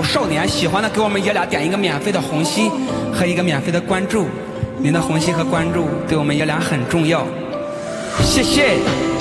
少年喜欢的给我们爷俩点一个免费的红心和一个免费的关注。您的红心和关注对我们爷俩很重要。谢谢。